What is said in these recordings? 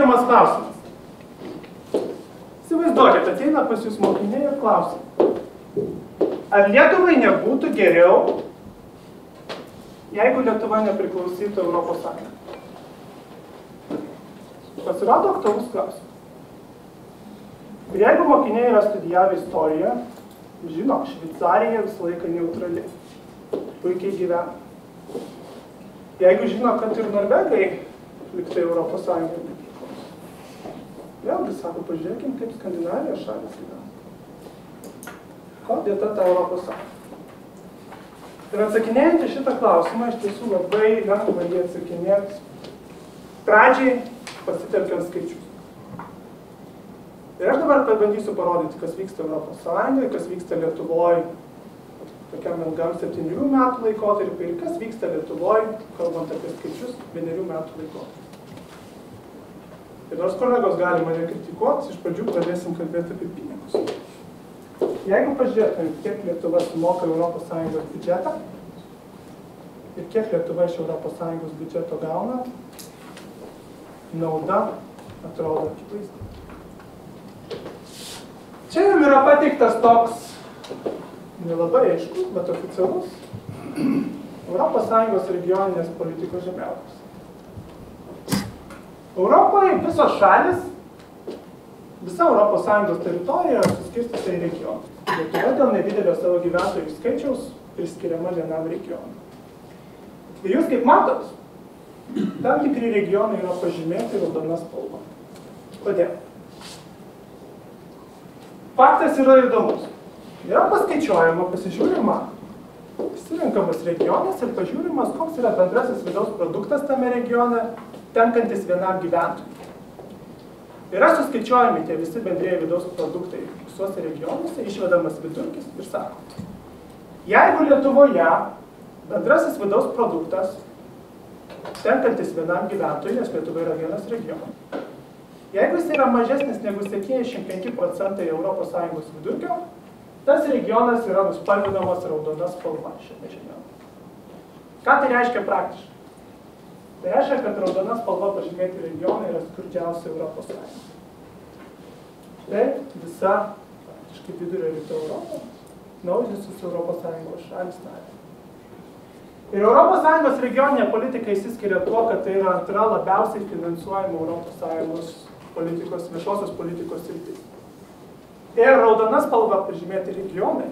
Pirmas klausimas. Įsivaizduokit, ateina pas jūs mokiniai ir klausia. Ar Lietuvai nebūtų geriau, jeigu Lietuva nepriklausytų Europos Sąjungai? Pasirodo aktualus klausimas. Ir jeigu mokiniai yra studijavę istoriją, žino, Šveicarija visą laiką neutrali, puikiai gyvena. Jeigu žino, kad ir Norvegai liktai Europos nepriklauso. Vėlgi sako, pažiūrėkim, kaip Skandinavijos šalis gyvena. Ko dėta ta Europos Sąjunga? Ir atsakinėjant į šitą klausimą, iš tiesų labai lengva jį atsakinėti. Pradžiai pasitelkiant skaičius. Ir aš dabar pabandysiu parodyti, kas vyksta Europos Sąjungoje, kas vyksta Lietuvoje tokiam ilgam septynių metų laikotarpį ir kas vyksta Lietuvoje, kalbant apie skaičius, vienerių metų laikotarpį. Ir nors kolegos gali mane kritikuoti, iš pradžių pradėsim kalbėti apie pinigus. Jeigu pažiūrėtume, kiek Lietuva sumoka Sąjungos biudžetą ir kiek Lietuva iš Sąjungos biudžeto gauna, nauda atrodo akivaizdi. Čia jums yra pateiktas toks nelabai aiškus, bet oficialus Sąjungos regioninės politikos žemėlapis. Europoje visos šalis, visa Sąjungos teritorija suskirstyta į regionus. Lietuva dėl nedidelio savo gyventojų skaičiaus priskiriama vienam regionui. Ir jūs kaip matot, tam tikri regionai yra pažymėti raudona spalva. Kodėl? Faktas yra įdomus. Yra paskaičiuojama, pasižiūrima, pasirinkamas regionas ir pažiūrimas, koks yra bendrasis vidaus produktas tame regione, tenkantis vienam gyventojui. Yra suskaičiuojami tie visi bendrėjai vidaus produktai visuose regionuose, išvedamas vidurkis ir sako, jeigu Lietuvoje bendrasis vidaus produktas tenkantis vienam gyventojui, nes Lietuva yra vienas regionas, jeigu jis yra mažesnis negu 75 procentai ES vidurkio, tas regionas yra nuspalvinamas raudona spalva šiame žemėlapyje. Ką tai reiškia praktiškai? Tai reiškia, kad raudona spalva pažymėti regionai yra skurdžiausia Europos Sąjunga. Tai visa, praktiškai vidurio rytų Europą, naujusius Europos Sąjungos šalis narės. Ir Europos Sąjungos regioninė politika įsiskiria tuo, kad tai yra antra labiausiai finansuojama Europos Sąjungos politikos, viešosios politikos sritis. Ir raudona spalva pažymėti regionai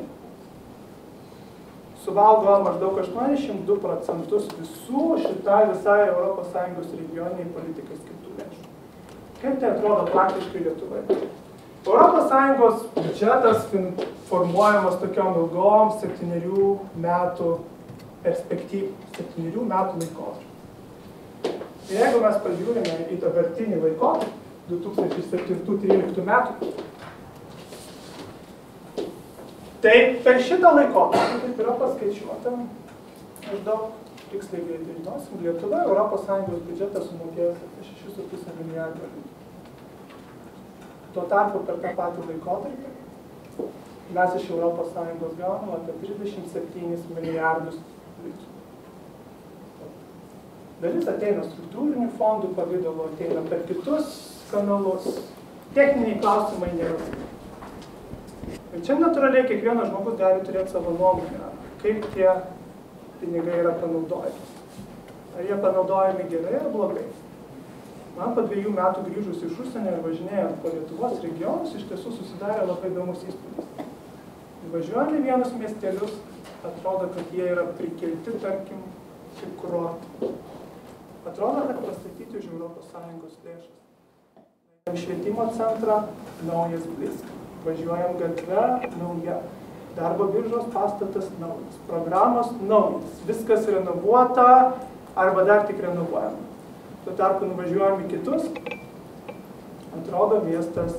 suvalgo maždaug 82 procentus visų šitai visai ES regioniniai politikai skirtų lėšų. Kaip tai atrodo praktiškai Lietuvoje? ES biudžetas formuojamas tokiom ilgom septyniarių metų perspektyvų, septyniarių metų laikotarpį. Jeigu mes pažiūrime į dabartinį laikotarpį, 2007-2013 metų, Tai per šitą laikotarpį, kaip yra paskaičiuota, maždaug tiksliai greitai žinosim, Lietuva Europos Sąjungos biudžetą sumokėjęs apie 6,5 milijardų. Tuo tarpu per tą patį laikotarpį mes iš Europos Sąjungos gaunam apie 37 milijardus litų. Dalis ateina struktūrinių fondų pavydalu, ateina per kitus kanalus. Techniniai klausimai nėra. Ir čia natūraliai kiekvienas žmogus gali turėti savo nuomonę, kaip tie pinigai yra panaudojami. Ar jie panaudojami gerai ar blogai. Man po dviejų metų grįžus iš užsienio ir važinėjant po Lietuvos regionus, iš tiesų susidarė labai įdomus įspūdis. Važiuojant į vienus miestelius, atrodo, kad jie yra prikelti, tarkim, kaip kurortai. Atrodo, kad pastatyti už ES lėšas. Švietimo centrą naujas blizga važiuojam gatve nauja. Darbo biržos pastatas naujas, programos naujas, viskas renovuota arba dar tik renovuojama. Tuo tarpu nuvažiuojam į kitus, atrodo miestas,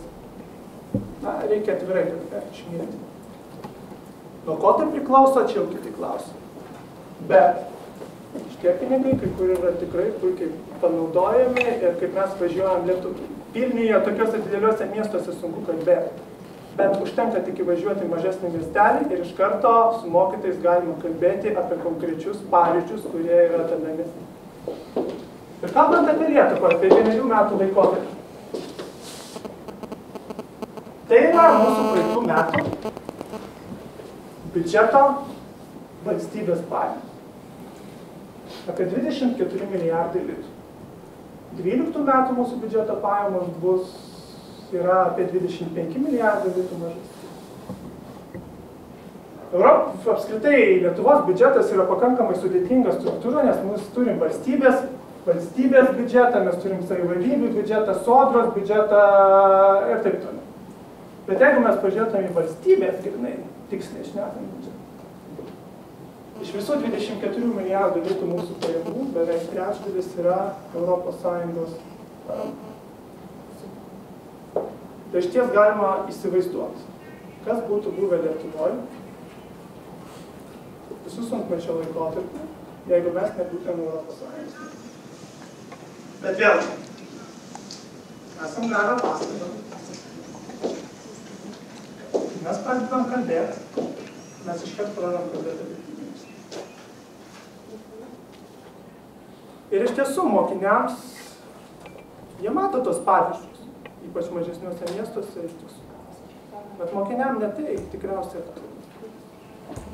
na, reikia atvirai išmirti. Nuo ko tai priklauso, čia jau kiti klausimai. Bet šitie pinigai, kai kur yra tikrai puikiai panaudojami ir kaip mes važiuojam Lietuvą. Vilniuje, tokiuose dideliuose miestuose sunku kalbėti bet užtenka tik įvažiuoti į mažesnį miestelį ir iš karto su mokytais galima kalbėti apie konkrečius pavyzdžius, kurie yra tame mieste. Ir kalbant apie Lietuvą, apie vienerių metų laikotarpį. Tai yra mūsų praeitų metų biudžeto valstybės pajamos. Apie 24 milijardai litų. 12 metų mūsų biudžeto pajamos bus yra apie 25 milijardai litų mažas. Europos apskritai Lietuvos biudžetas yra pakankamai sudėtinga struktūra, nes mes turim valstybės, valstybės biudžetą, mes turim savivaldybių biudžetą, sodros biudžetą ir taip toliau. Bet jeigu mes pažiūrėtume į valstybės, grinai, tiksliai šnekant biudžetą, iš visų 24 milijardų litų mūsų pajamų beveik trečdalis yra Sąjungos parama. Tai iš ties galima įsivaizduoti, kas būtų buvę Lietuvoje visų sunkmečio laikotarpių, jeigu mes nebūtume Europos Sąjungos. Bet vėl, esam gavę pastabą. Mes pradedam kalbėti, mes iškart pradedam kalbėti apie pinigus. Ir iš tiesų mokiniams, jie mato tos pavyzdžius, ypač mažesniuose miestuose. Bet mokiniam ne tai tikriausiai.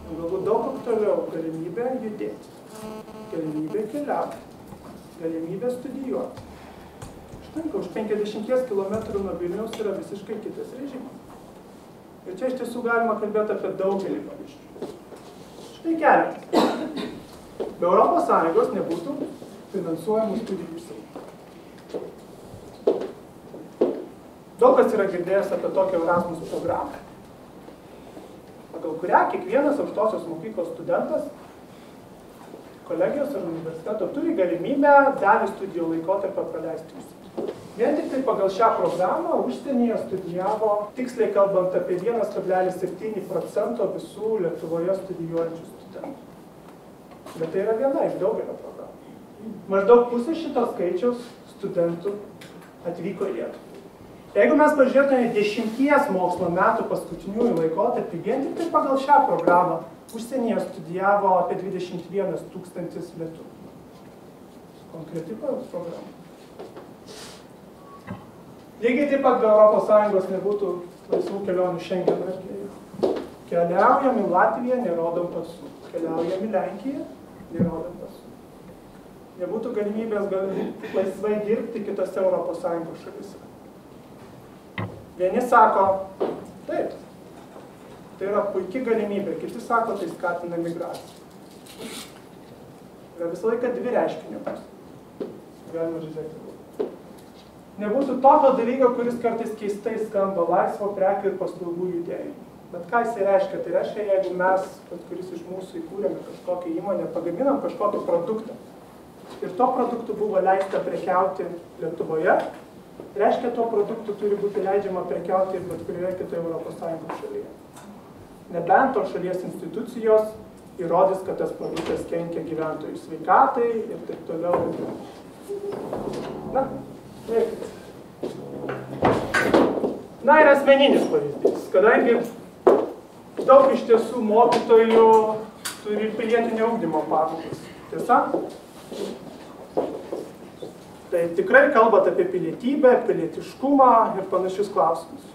Galbūt daug aktualiau galimybė judėti, galimybė keliauti, galimybė studijuoti. Užtenka, už 50 km nuo Vilniaus yra visiškai kitas režimas. Ir čia iš tiesų galima kalbėti apie daugelį pavyzdžių. Štai keletas. Be Europos Sąjungos nebūtų finansuojamų studijų užsienį. Daug kas yra girdėjęs apie tokią Erasmus programą, pagal kurią kiekvienas aukštosios mokyklos studentas kolegijos ar universiteto turi galimybę dalį studijų laikotarpio praleisti užsienį. Vien tik tai pagal šią programą užsienyje studijavo, tiksliai kalbant, apie 1,7 procento visų Lietuvoje studijuojančių studentų. Bet tai yra viena iš daugelio programų. Maždaug pusė šito skaičiaus studentų atvyko į Lietuvą. Jeigu mes pažiūrėtume dešimties mokslo metų paskutiniųjų laikotarpį, vien tik tai pagal šią programą užsienyje studijavo apie 21 tūkstantis lietuvių. Konkreti programa. Lygiai taip pat be Europos Sąjungos nebūtų laisvų kelionių šiandien erdvėje. Keliaujam į Latviją, nerodom pasų. Keliaujam į Lenkiją, nerodom pasų. Nebūtų galimybės gal, laisvai dirbti kitose Europos Sąjungos šalise. Vieni sako, taip, tai yra puikia galimybė, kiti sako, tai skatina migraciją. Yra visą laiką dvi reiškinio pusės. Galima žiūrėti nebūtų tokio dalyko, kuris kartais keistai skamba laisvo prekių ir paslaugų judėjimo. Bet ką jisai reiškia? Tai reiškia, jeigu mes, bet kuris iš mūsų įkūrėme kažkokią įmonę, pagaminam kažkokį produktą ir to produktu buvo leista prekiauti Lietuvoje, reiškia, tuo produktu turi būti leidžiama prekiauti ir bet kurioje kitoje Sąjungos šalyje. Nebent to šalies institucijos įrodys, kad tas produktas kenkia gyventojų sveikatai ir taip toliau. Na, Na ir asmeninis pavyzdys, kadangi daug iš tiesų mokytojų turi pilietinio ugdymo pamokas. Tiesa? Tai tikrai kalbat apie pilietybę, pilietiškumą ir panašius klausimus.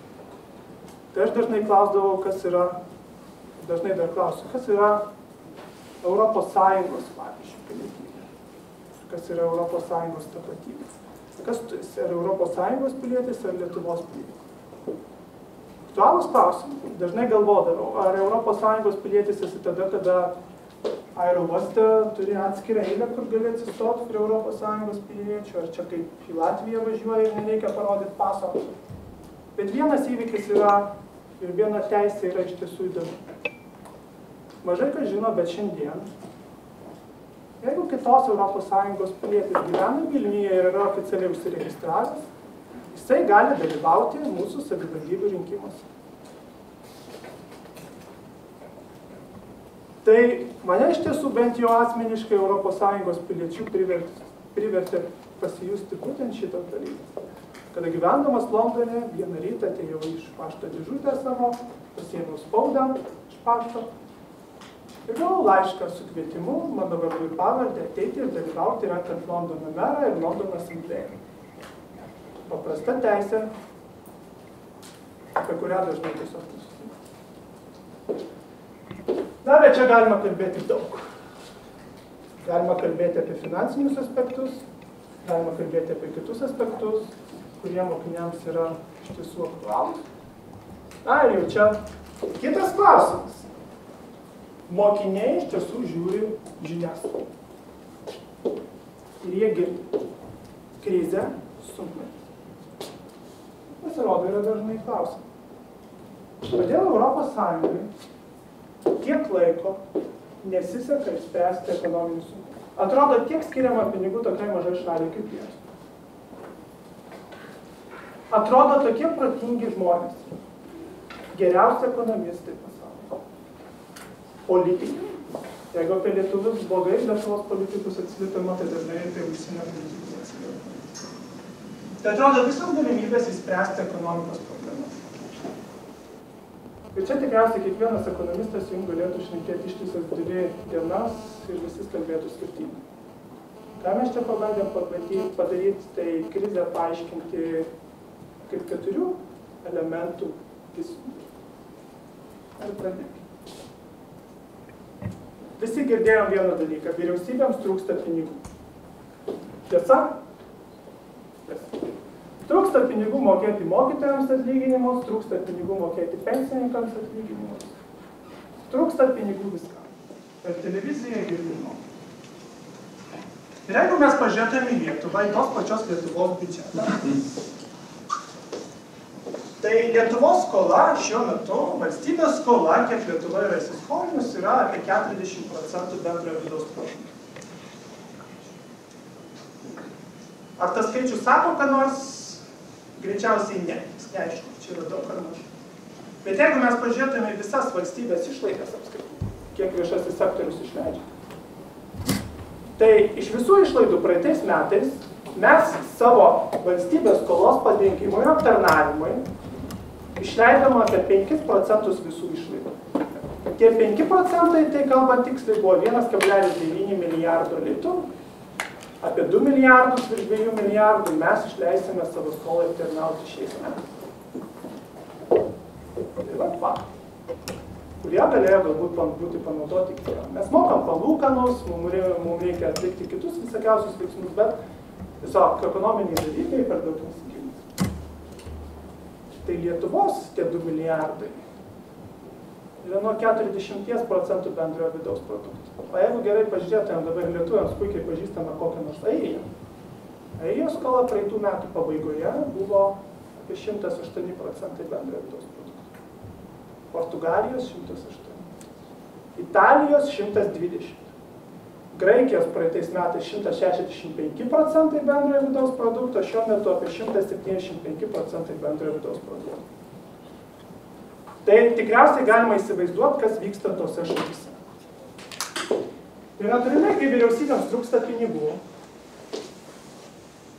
Tai aš dažnai klausdavau, kas yra, dažnai dar klausiu, kas yra Europos Sąjungos, pavyzdžiui, pilietybė. Kas yra Europos Sąjungos tapatybė kas tu esi, ar Europos Sąjungos pilietis, ar Lietuvos pilietis. Aktualus klausimai. Dažnai galvodavau, ar Europos Sąjungos pilietis esi tada, kada aerouoste turi atskirą eilę, kur gali atsistoti prie Sąjungos piliečių, ar čia kaip į Latviją važiuoja ir nereikia parodyti paso. Bet vienas įvykis yra ir viena teisė yra iš tiesų įdomi. Mažai kas žino, bet šiandien Jeigu kitos ES pilietis gyvena Vilniuje ir yra oficialiai užsiregistravęs, jisai gali dalyvauti mūsų savivaldybių rinkimuose. Tai mane iš tiesų bent jau asmeniškai ES piliečių privertė, privertė pasijusti būtent šitą dalyką. Kada gyvendamas Londone, vieną rytą atėjau iš pašto dėžutę savo, pasiėmiau spaudą iš pašto Ir gavau laišką su kvietimu, mano vardu ir pavardę, ateiti ir dalyvauti renkant Londono merą ir Londono asamblėją. Paprasta teisė. apie kurią dažnai tiesiog. Na, bet čia galima kalbėti daug. Galima kalbėti apie finansinius aspektus, galima kalbėti apie kitus aspektus, kurie mokiniams yra iš tiesų aktualūs. Na ir jau čia kitas klausimas. Mokiniai iš tiesų žiūri žinias. Ir jie girdi krizę, sunkmetį. Pasirodo, yra dažnai klausimai. Kodėl Europos Sąjungai tiek laiko nesiseka išspręsti ekonominių sunkumų? Atrodo, tiek skiriama pinigų tokiai mažai šaliai kaip jiems. Atrodo, tokie protingi žmonės. Geriausi ekonomistai pasaulyje. Politikai. Jeigu apie lietuvius blogai Lietuvos politikus atsiliepiama, tai dažnai apie užsienio politikus atsiliepiama. Tai atrodo visos galimybės įspręsti ekonomikos problemas. Ir čia tikriausiai kiekvienas ekonomistas jums galėtų šnekėti ištisas dvi dienas ir visi kalbėtų skirtingai. Ką mes čia pabandėm padaryti, tai krizę paaiškinti kaip keturių elementų visumą. Ar pradėkime. Visi girdėjom vieną dalyką. Vyriausybėms trūksta pinigų. Tiesa? Tiesa. Trūksta pinigų mokėti mokytojams atlyginimus, trūksta pinigų mokėti pensininkams atlyginimus. Trūksta pinigų viskam. Per televiziją girdimo. Ir jeigu mes pažiūrėtume į Lietuvą, į tos pačios Lietuvos biudžetą, Tai Lietuvos skola šiuo metu, valstybės skola, kiek Lietuva yra įsiskolinus, yra apie 40 procentų bendrojo vidaus produkto. Ar tas skaičius sako, kad nors greičiausiai ne, neaišku, čia yra daug ar mažai. Bet jeigu mes pažiūrėtume visas valstybės išlaidas apskritai, kiek viešasis sektorius išleidžia, tai iš visų išlaidų praeitais metais mes savo valstybės skolos padengimui ir aptarnavimui išleidama apie 5 procentus visų išlaidų. Tie 5 procentai, tai kalbant tiksliai, buvo 1,9 milijardo litų, apie 2 milijardus virš 2 milijardų mes išleisime savo skolą ir tarnauti šiais metais. Tai va, faktai, kurie galėjo galbūt būti panaudoti kitiem. Mes mokam palūkanus, mums reikia atlikti kitus visokiausius veiksmus, bet tiesiog ekonominiai dalykai per daug nesigilinti. Tai Lietuvos tie 2 milijardai yra nuo 40 procentų bendrojo vidaus produkto. O jeigu gerai pažiūrėtumėm dabar lietuviams puikiai pažįstame kokią nors Airiją. Airijos skola praeitų metų pabaigoje buvo apie 108 procentai bendrojo vidaus produkto. Portugalijos 108. Italijos 120. Graikijos praeitais metais 165 procentai bendrojo vidaus produkto, šiuo metu apie 175 procentai bendrojo vidaus produkto. Tai tikriausiai galima įsivaizduoti, kas vyksta tose šalyse. Tai natūraliai, kai vyriausybėms trūksta pinigų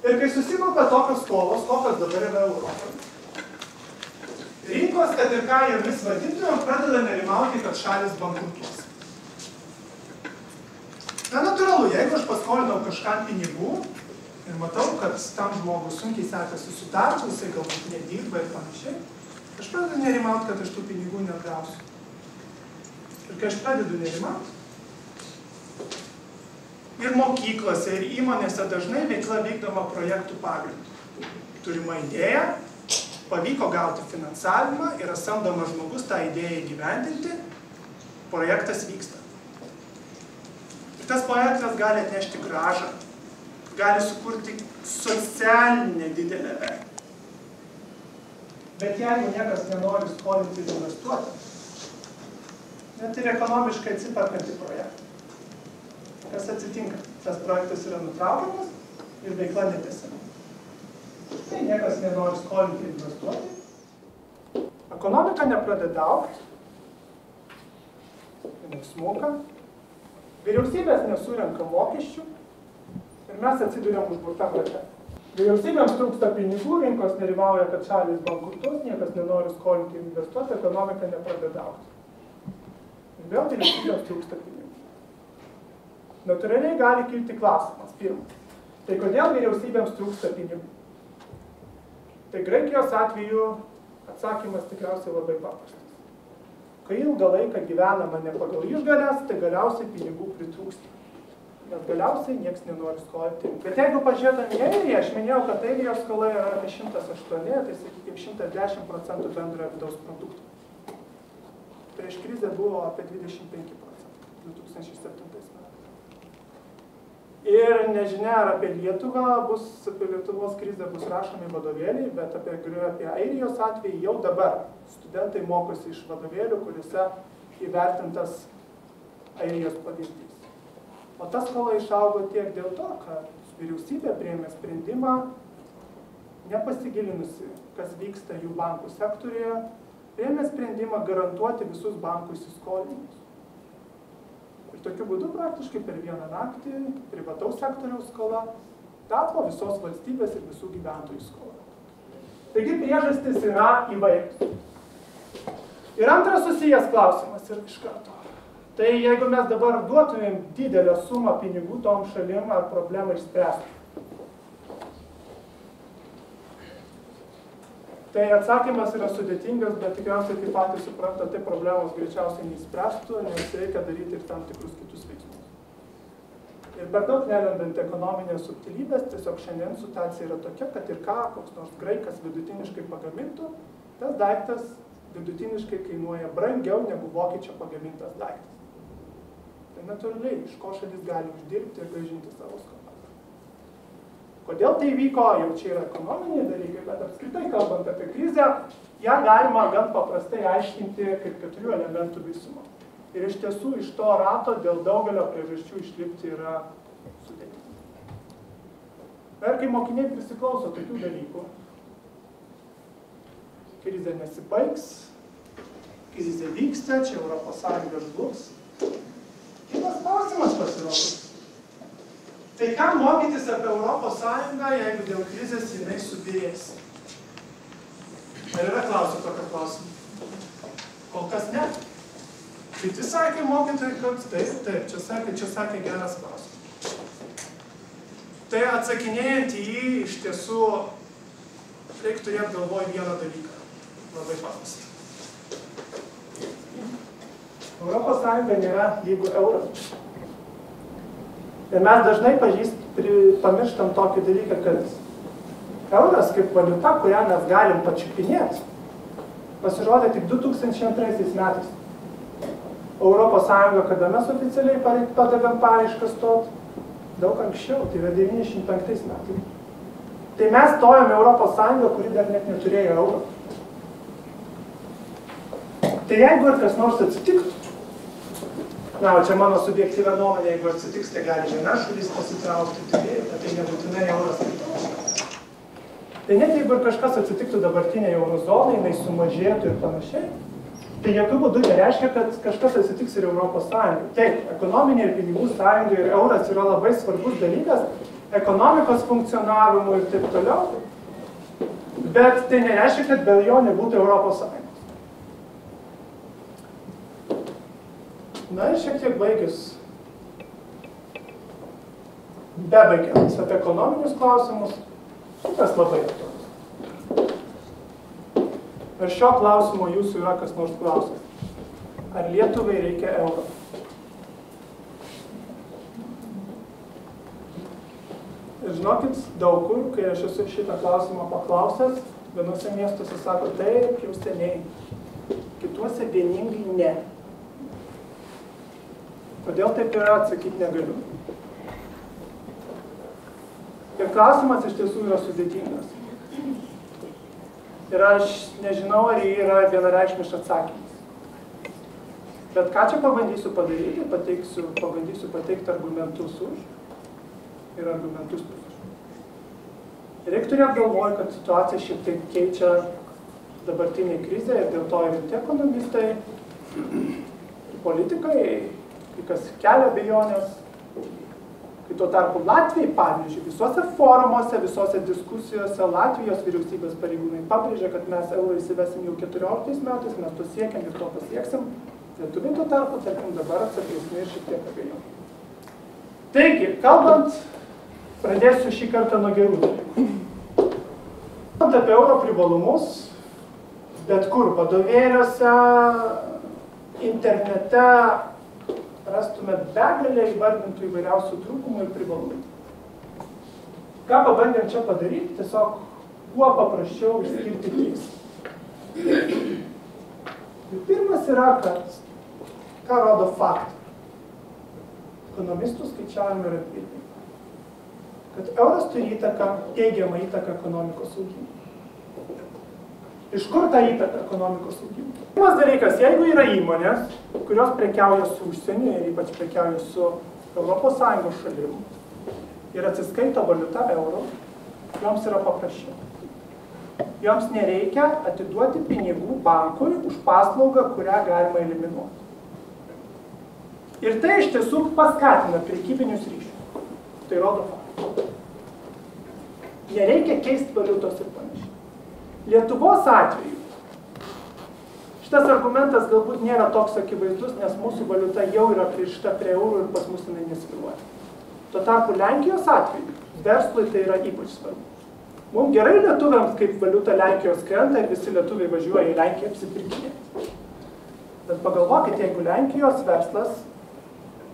ir kai susikopia tokios skolos, kokios dabar yra Europoje, rinkos, kad ir ką jomis vadintumėm, pradeda nerimauti, kad šalis bankrutuos. Na, natūralu, jeigu aš paskolinau kažkam pinigų ir matau, kad tam žmogus sunkiai sekasi su darbu, jisai galbūt nedirba ir panašiai, aš pradedu nerimauti, kad aš tų pinigų neatgausiu. Ir kai aš pradedu nerimauti, ir mokyklose, ir įmonėse dažnai veikla vykdoma projektų pagrindu. Turima idėja, pavyko gauti finansavimą, yra samdomas žmogus tą idėją įgyvendinti, projektas vyksta tas projektas gali atnešti gražą, gali sukurti socialinę didelę vertę. Bet jeigu niekas nenori skolinti ir investuoti, net ir ekonomiškai atsiperkantį projektą, kas atsitinka? Tas projektas yra nutraukiamas ir veikla netesama. Tai niekas nenori skolinti investuoti. Ekonomika nepradeda aukti, jinai smuka, Vyriausybės nesurenka mokesčių ir mes atsiduriam užburtam rate. Vyriausybėms trūksta pinigų, rinkos nerimauja, kad šalis bankrutuos, niekas nenori skolinti investuoti, ekonomika nepradeda aukti. Ir vėl vyriausybėms trūksta pinigų. Natūraliai gali kilti klausimas. Pirmas. Tai kodėl vyriausybėms trūksta pinigų? Tai Graikijos atveju Atsakymas tikriausiai labai paprastas. Kai ilgą laiką gyvenama ne pagal išgalės, tai galiausiai pinigų pritrūksta. Nes galiausiai niekas nenori skolinti. Bet jeigu pažiūrėtum į Airiją, aš minėjau, kad Airijos skola yra apie 108, tai sakykime 110 procentų bendrojo vidaus produkto. Prieš krizę buvo apie 25 procentų 2007 metais. Ir nežinia, ar apie Lietuvą bus, apie Lietuvos krizę bus rašomi vadovėliai, bet apie, apie Airijos atvejį jau dabar studentai mokosi iš vadovėlių, kuriuose įvertintas Airijos pavyzdys. O ta skola išaugo tiek dėl to, kad vyriausybė prieėmė sprendimą, nepasigilinusi, kas vyksta jų bankų sektorėje, prieėmė sprendimą garantuoti visus bankų įsiskolinimus. Ir tokiu būdu praktiškai per vieną naktį privataus sektoriaus skola tapo visos valstybės ir visų gyventojų skola. Taigi priežastis yra įvairios. Ir antras susijęs klausimas ir iš karto. Tai jeigu mes dabar duotumėm didelę sumą pinigų tom šalim, ar problemą išspręstų? Tai atsakymas yra sudėtingas, bet tikriausiai kaip patys supranta, tai problemos greičiausiai neįspręstų, nes reikia daryti ir tam tikrus kitus veiksmus. Ir per daug nelendant ekonominės subtilybės, tiesiog šiandien situacija yra tokia, kad ir ką koks nors graikas vidutiniškai pagamintų, tas daiktas vidutiniškai kainuoja brangiau negu vokiečio pagamintas daiktas. Tai natūraliai, iš ko šalis gali uždirbti ir gražinti savo skolą. Kodėl tai vyko, jau čia yra ekonominiai dalykai, bet apskritai kalbant apie krizę, ją galima gan paprastai aiškinti kaip keturių elementų visumą. Ir iš tiesų iš to rato dėl daugelio priežasčių išlipti yra sudėtinga. Ir kai mokiniai prisiklauso tokių dalykų, krizė nesibaigs, krizė vyksta, čia Europos Sąjunga žlugs. Kitas klausimas pasirodo. Tai ką mokytis apie Europos Sąjungą, jeigu dėl krizės jinai subirės? Ar yra klausimų tokio klausimą? Kol kas ne. Kiti sakė mokytojai, kad taip, taip, čia sakė, čia sakė geras klausimas. Tai atsakinėjant į jį, iš tiesų, reikia turėti galvoj vieną dalyką. Labai paprastą. Europos Sąjunga nėra lygu euras. Ir mes dažnai pažįst, pamirštam tokį dalyką, kad euras kaip valiuta, kurią mes galim pačiupinėti, pasirodė tik 2002 metais. Europos Sąjunga, kada mes oficialiai padavėm paraišką stot, daug anksčiau, tai yra 95 metais. Tai mes stojom Europos Sąjungą, kuri dar net neturėjo euro. Tai jeigu ir kas nors atsitiktų, Na, o čia mano subjektyvia nuomonė, jeigu atsitiks, tai gali viena šalis pasitraukti, tai, tai nebūtinai euras kitos. Tai net jeigu ir kažkas atsitiktų dabartiniai eurozonai, jinai sumažėtų ir panašiai, tai jokių būdų nereiškia, kad kažkas atsitiks ir Europos Sąjungai. Taip, ekonominė ir pinigų sąjunga ir euras yra labai svarbus dalykas ekonomikos funkcionavimui ir taip toliau, bet tai nereiškia, kad be jo nebūtų Europos Sąjunga. Na ir šiek tiek baigius, bebaigiant apie ekonominius klausimus, kitas labai aktualus. Per šio klausimo jūsų yra kas nors klausęs. Ar Lietuvai reikia euro? Ir žinokit, daug kur, kai aš esu šitą klausimą paklausęs, vienose miestuose sako taip, jau seniai, kituose vieningai ne. Kodėl taip yra, atsakyti negaliu. Ir klausimas iš tiesų yra sudėtingas. Ir aš nežinau, ar jį yra vienareikšmiškas atsakymas. Bet ką čia pabandysiu padaryti, pateiksiu, pabandysiu pateikti argumentus už ir argumentus prieš. Reikia turėti galvoj, kad situacija šiek tiek keičia dabartinė krizė ir dėl to ir tie ekonomistai, politikai kai kas kelia abejonės. Kai tuo tarpu Latvijai, pavyzdžiui, visuose forumuose, visose diskusijose Latvijos vyriausybės pareigūnai pabrėžia, kad mes eurą įsivesim jau 14 metais, mes to siekiam ir to pasieksim. Lietuviai tuo tarpu, tarkim, dabar atsakysime ir šiek tiek abejonė. Taigi, kalbant, pradėsiu šį kartą nuo gerų dalykų. Kalbant apie euro privalumus, bet kur vadovėliuose, internete rastume begalę įvardintų įvairiausių trūkumų ir privalumų. Ką pabandėm čia padaryti, tiesiog kuo paprasčiau išskirti trys. Ir pirmas yra, kad ką rodo faktai. Ekonomistų skaičiavimai yra pirmie. Kad euras turi įtaką, teigiamą įtaką ekonomikos augimui. Iš kur ta įtaka ekonomikos augimui? Pirmas dalykas, jeigu yra įmonės, kurios prekiauja su užsieniu ir ypač prekiauja su ES šalim ir atsiskaito valiuta euro, joms yra paprasčiau. Joms nereikia atiduoti pinigų bankui už paslaugą, kurią galima eliminuoti. Ir tai iš tiesų paskatina prekybinius ryšius. Tai rodo faktą. Nereikia keisti valiutos ir panašiai. Lietuvos atveju šitas argumentas galbūt nėra toks akivaizdus, nes mūsų valiuta jau yra pririšta prie eurų ir pas mus jinai nesviruoja. Tuo tarpu Lenkijos atveju verslui tai yra ypač svarbu. Mums gerai lietuviams, kaip valiuta Lenkijos krenta ir visi lietuviai važiuoja į Lenkiją apsipirkinėti. Bet pagalvokit, jeigu Lenkijos verslas,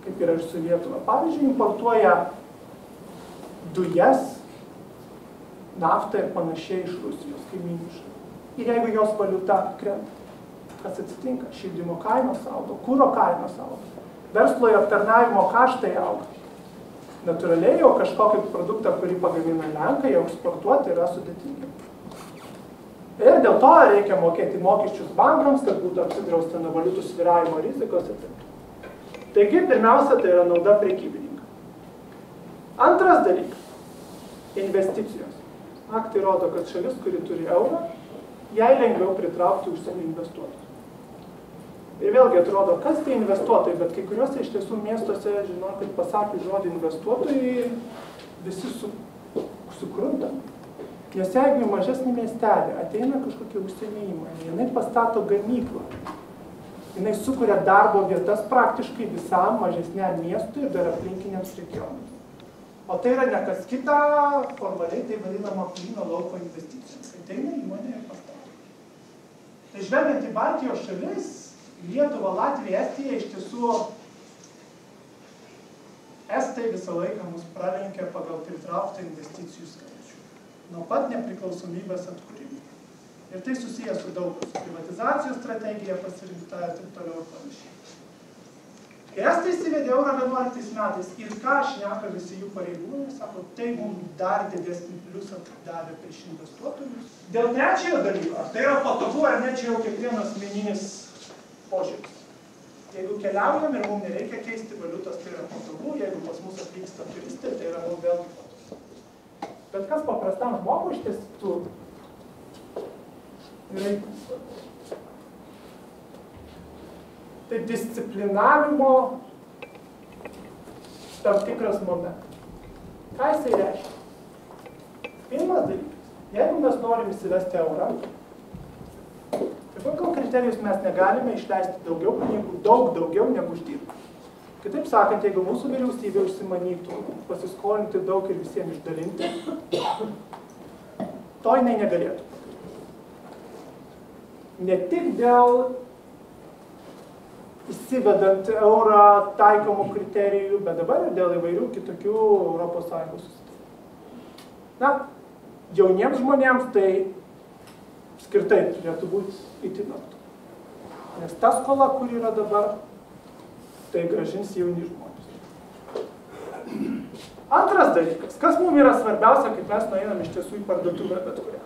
kaip yra ir su Lietuva, pavyzdžiui, importuoja dujas, naftą ir panašiai iš Rusijos kaiminių šalių. Ir jeigu jos valiuta krenta, kas atsitinka? Šildymo kainos auga, kūro kainos auga, verslo ir aptarnavimo kaštai auga. Natūraliai jau kažkokį produktą, kurį pagamina Lenkai, jau eksportuoti yra sudėtinga. Ir dėl to reikia mokėti mokesčius bankams, kad būtų apsidrausta nuo valiutų sviravimo rizikos ir taip. Taigi, pirmiausia, tai yra nauda prekybininkam. Antras dalykas - investicijos. Aktai rodo, kad šalis, kuri turi eurą, jai lengviau pritraukti užsienio investuotojus. Ir vėlgi atrodo, kas tai investuotojai, bet kai kuriuose iš tiesų miestuose, žinokit, pasakius žodį investuotojai, visi su, sukrunta. Nes jeigu į mažesnį miestelį ateina kažkokia užsienio įmonė, jinai pastato gamyklą, jinai sukuria darbo vietas praktiškai visam mažesniam miestui ir dar aplinkiniams regionams. O tai yra ne kas kita, formaliai tai vadinama plyno lauko investicijos. Ateina įmonė ir pastato. Tai žvelgiant į Baltijos šalis, Lietuva, Latvija, Estija iš tiesų Estai visą laiką mus pralenkė pagal pritrauktą investicijų skaičių. Nuo pat nepriklausomybės atkūrimo. Ir tai susijęs su daug su privatizacijos strategija pasirinkta ir taip toliau ir panašiai. Kai Estai įsivedė eurą 11 metais ir ką šneka visi jų pareigūnai, sako, tai mums dar didesnį pliusą davė prieš investuotojus. Dėl trečiojo dalyko, tai yra patogu ar ne, čia jau kiekvienas asmeninis požiūris. Jeigu keliaujam ir mums nereikia keisti valiutos, tai yra patogu, jeigu pas mus atvyksta turistai, tai yra mums vėlgi patogu. Bet kas paprastam žmogui iš tiesų yra tai disciplinavimo tam tikras momentas. Ką jisai reiškia? Pirmas dalykas, jeigu mes norim įsivesti eurą, tai pagal kriterijus mes negalime išleisti daugiau pinigų, daug daugiau negu uždirbame. Kitaip sakant, jeigu mūsų vyriausybė užsimanytų pasiskolinti daug ir visiems išdalinti, to jinai negalėtų. Ne tik dėl įsivedant eurą taikomų kriterijų, bet dabar ir dėl įvairių kitokių ES susitarimų. Na, jauniems žmonėms tai skirtai turėtų būti itin aktu. Nes ta skola, kur yra dabar, tai gražins jauni žmonės. Antras dalykas, kas mums yra svarbiausia, kai mes nueinam iš tiesų į parduotuvę bet kurią.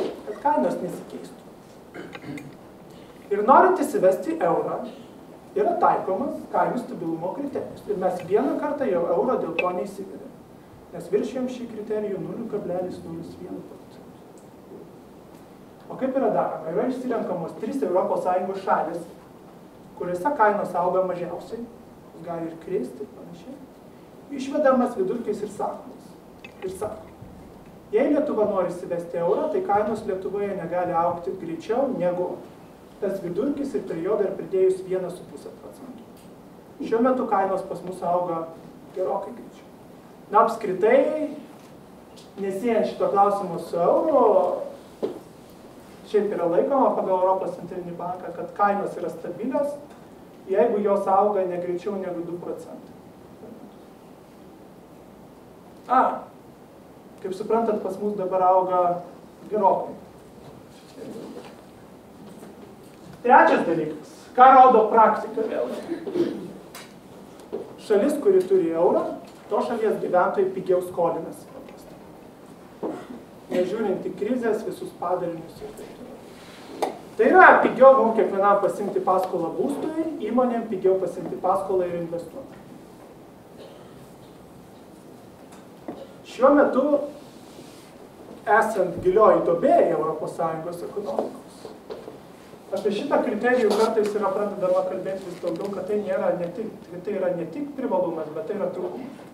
Kad kainos nesikeistų. Ir norint įsivesti eurą, yra taikomas kainų stabilumo kriterijus. Ir mes vieną kartą jau euro dėl to neįsivedėm. Nes viršėjom šį kriterijų 0,01 procentų. O kaip yra daroma? Yra išsirenkamos trys ES šalis, kuriuose kainos auga mažiausiai, gali ir kristi ir panašiai. Išvedamas vidurkis ir sakomas. Ir sako, jei Lietuva nori įsivesti eurą, tai kainos Lietuvoje negali aukti greičiau negu tas vidurkis ir prie jo dar pridėjus 1,5 procentų. Šiuo metu kainos pas mus auga gerokai greičiau. Na, apskritai, nesijant šito klausimo su euro, šiaip yra laikoma pagal Europos centrinį banką, kad kainos yra stabilios, jeigu jos auga ne greičiau negu 2 procentai. A, kaip suprantat, pas mus dabar auga gerokai. Trečias dalykas. Ką rodo praktika vėl? Šalis, kuri turi eurą, to šalies gyventojai pigiau skolinasi. Nežiūrint į krizės, visus padarinius ir taip toliau. Tai yra pigiau mums kiekvienam pasimti paskolą būstui, įmonėm pigiau pasimti paskolą ir investuoti. Šiuo metu, esant gilioji dobėjai ES ekonomikos, apie šitą kriterijų kartais yra pradedama kalbėti vis daugiau, kad tai, nėra ne tik, kad tai yra ne tik privalumas, bet tai yra trūkumas.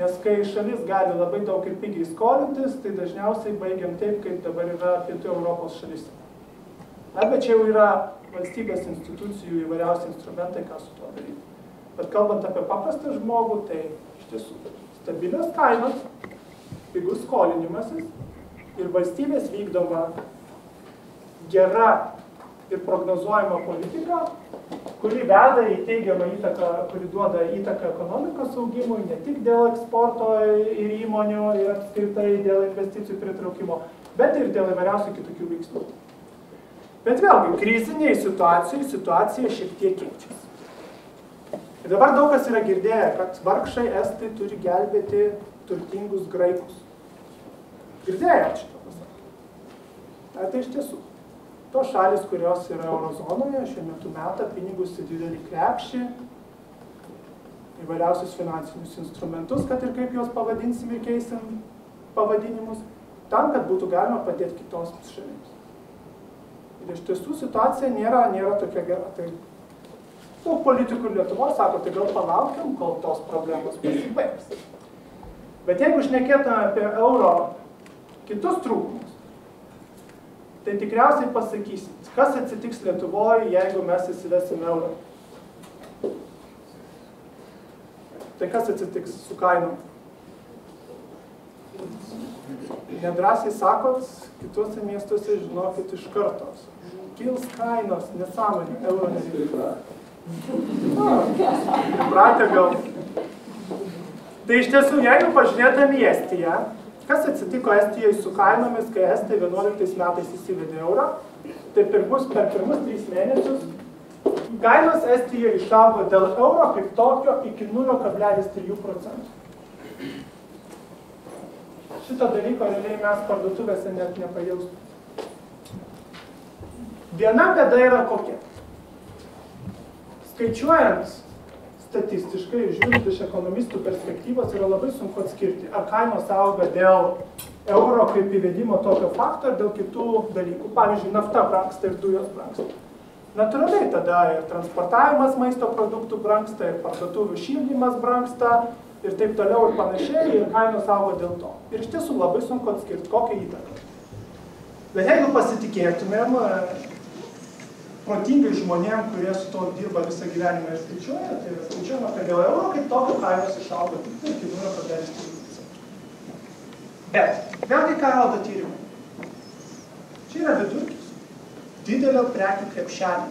Nes kai šalis gali labai daug ir pigiai skolintis, tai dažniausiai baigiam taip, kaip dabar yra pietų Europos šalyse. Na, bet čia jau yra valstybės institucijų įvairiausi instrumentai, ką su tuo daryti. Bet kalbant apie paprastą žmogų, tai iš tiesų stabilios kainos, pigus skolinimasis ir valstybės vykdoma gera ir prognozuojama politika, kuri veda į teigiamą įtaką, kuri duoda įtaką ekonomikos augimui, ne tik dėl eksporto ir įmonių ir apskritai dėl investicijų pritraukimo, bet ir dėl įvairiausių kitokių veiksmų. Bet vėlgi, kriziniai situacijai situacija šiek tiek keičiasi. Ir dabar daug kas yra girdėję, kad vargšai estai turi gelbėti turtingus graikus. Girdėjo šitą pasakymą. Ar tai iš tiesų? Tos šalis, kurios yra eurozonoje, šiuo metu meta pinigus į didelį krepšį, įvairiausius finansinius instrumentus, kad ir kaip juos pavadinsim ir keisim pavadinimus, tam, kad būtų galima padėti kitos šalims. Ir iš tiesų situacija nėra, nėra tokia gera. Tai daug politikų Lietuvos sako, tai gal palaukiam, kol tos problemos pasibaigs. Bet jeigu šnekėtume apie euro kitus trūkumus, tai tikriausiai pasakysit, kas atsitiks Lietuvoje, jeigu mes įsivesim eurą. Tai kas atsitiks su kainom? Nedrasiai sakot, kituose miestuose žinokit iš karto. Kils kainos, nesąmonė, euro nereikia. Pratę gal. Tai iš tiesų, jeigu pažiūrėtum į Estiją, Kas atsitiko Estijai su kainomis, kai Estija 11 metais įsivedė eurą? Tai pirmus, per pirmus 3 mėnesius kainos Estijoje išaugo dėl euro kaip tokio iki 0,3 procentų. Šito dalyko realiai mes parduotuvėse net nepajaustume. Viena bėda yra kokia. Skaičiuojant statistiškai, žiūrint iš ekonomistų perspektyvos, yra labai sunku atskirti, ar kainos auga dėl euro kaip įvedimo tokio fakto, ar dėl kitų dalykų. Pavyzdžiui, nafta brangsta ir dujos brangsta. Natūraliai tada ir transportavimas maisto produktų brangsta, ir parduotuvių šildymas brangsta, ir taip toliau ir panašiai, ir kainos auga dėl to. Ir iš tiesų labai sunku atskirti, kokią įtaką. Bet jeigu pasitikėtumėm protingai žmonėm, kurie su to dirba visą gyvenimą ir skaičiuoja, tai yra skaičiuojama, kad dėl euro kaip tokio kainos išaugo tik tai iki 0,3. Bet vėlgi ką rodo tyrimai? Čia yra vidurkis. Didelio prekių krepšelį.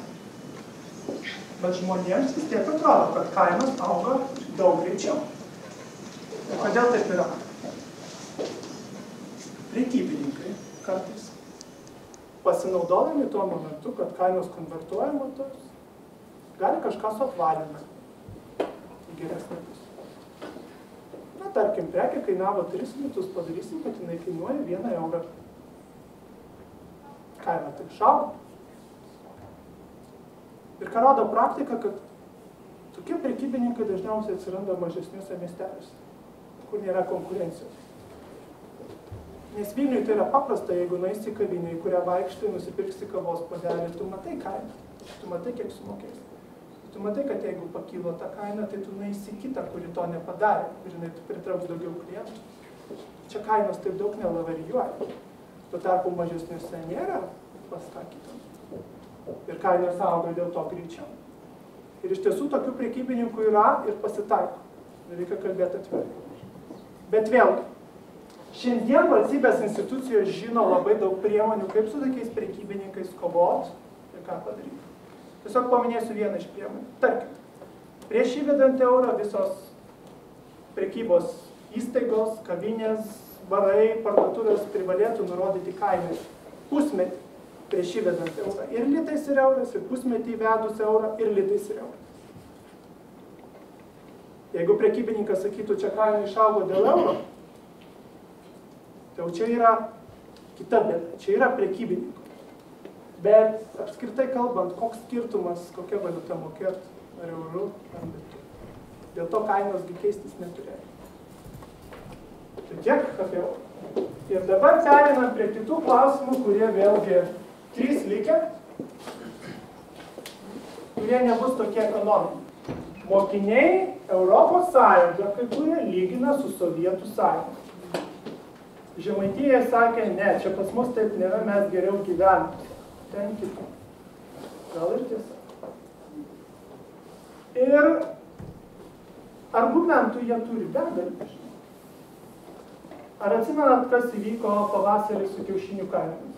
Bet žmonėms vis tiek atrodo, kad kainos auga daug greičiau. Ir kodėl taip yra? Prekybininkai kartais pasinaudodami tuo momentu, kad kainos konvertuojamos, gali kažką suapvalinti į geresnę pusę. Na, tarkim, prekė kainavo 3 litus, padarysim, kad jinai kainuoja 1 eurą. Kaina tai išaugo. Ir ką rodo praktika, kad tokie prekybininkai dažniausiai atsiranda mažesniuose miesteliuose, kur nėra konkurencijos. Nes Vilniui tai yra paprasta, jeigu nueisi į kavinę, į kurią vaikštai, nusipirksi kavos padelį, tu matai kainą, tu matai, kiek sumokėsi. Tu matai, kad jeigu pakilo ta kaina, tai tu nueisi kitą, kuri to nepadarė ir jinai pritrauks daugiau klientų. Čia kainos taip daug nelavarijuoja. Tuo tarpu mažesniuose nėra pas tą kitą. Ir kainos auga dėl to greičiau. Ir iš tiesų tokių priekybininkų yra ir pasitaiko. Reikia kalbėti atvirai. Bet vėlgi, Šiandien valstybės institucijos žino labai daug priemonių, kaip su tokiais prekybininkais kovot ir ką padaryti. Tiesiog paminėsiu vieną iš priemonių. Tarkim, prieš įvedant eurą visos prekybos įstaigos, kavinės, barai, parduotuvės privalėtų nurodyti kainą pusmetį prieš įvedant eurą. Ir litais ir euras, ir pusmetį įvedus eurą, ir litais ir euras. Jeigu prekybininkas sakytų, čia kaina išaugo dėl euro, tai jau čia yra kita bėda, čia yra prekybininko. Bet apskritai kalbant, koks skirtumas, kokia valiuta mokėt, ar eurų, ar litų. Dėl to kainos keistis neturėjo. Tai tiek apie eurą. Ir dabar perinam prie kitų klausimų, kurie vėlgi trys likę, kurie nebus tokie ekonominiai. Mokiniai Europos Sąjungą kai kurie lygina su Sovietų Sąjunga. Žemaitėje sakė, ne, čia pas mus taip nėra, mes geriau gyvename. Ten kito. Gal ir tiesa. Ir argumentų jie turi begalį. Ar atsimenat, kas įvyko pavasarį su kiaušinių kainomis?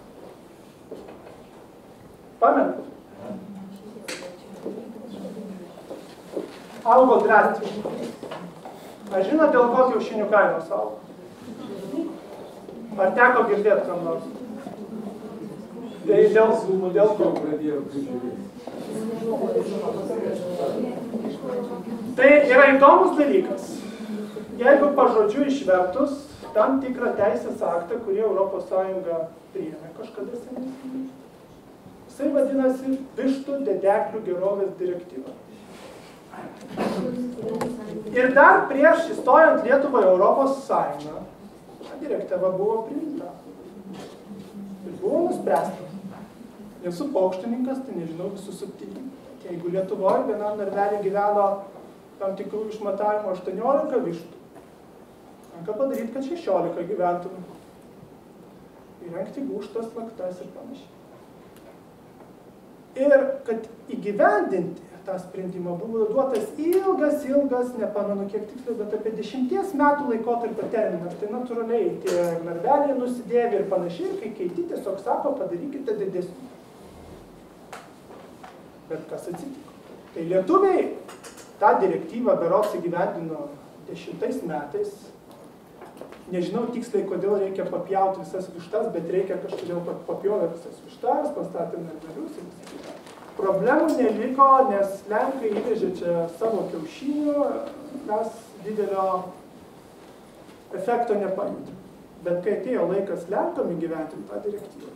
Pamenat? augo drastiškai. Ar žinot, dėl ko kiaušinių kainos augo? Ar teko girdėti kam nors? Tai dėl, dėl ko? Tai yra įdomus dalykas. Jeigu pažodžiu išvertus tam tikrą teisės aktą, kurį ES priėmė kažkada seniai, jisai vadinasi vištų dedeklių gerovės direktyva. Ir dar prieš įstojant Lietuvą Europos Sąjungą, direktyva buvo priimta. Ir buvo nuspręsta. Nesu paukštininkas, tai nežinau visų subtilybių. Jeigu Lietuvoje vienam narvelį gyveno tam tikrų išmatavimų 18 vištų, tenka padaryti, kad 16 gyventum. Įrengti gūštas, laktas ir panašiai. Ir kad įgyvendinti tą sprendimą buvo duotas ilgas, ilgas, nepamenu kiek tiksliai, bet apie dešimties metų laikotarpio terminas. Tai natūraliai tie narveliai nusidėvi ir panašiai, kai keiti tiesiog sako, padarykite didesnį. Bet kas atsitiko? Tai lietuviai tą direktyvą berots įgyvendino dešimtais metais. Nežinau tiksliai, kodėl reikia papjauti visas vištas, bet reikia kažkodėl papjovę visas vištas, pastatė narvelius ir visą kitą. Problemų neliko, nes Lenkai įvežė čia savo kiaušinių, mes didelio efekto nepajutėm. Bet kai atėjo laikas Lenkam įgyventi tą direktyvą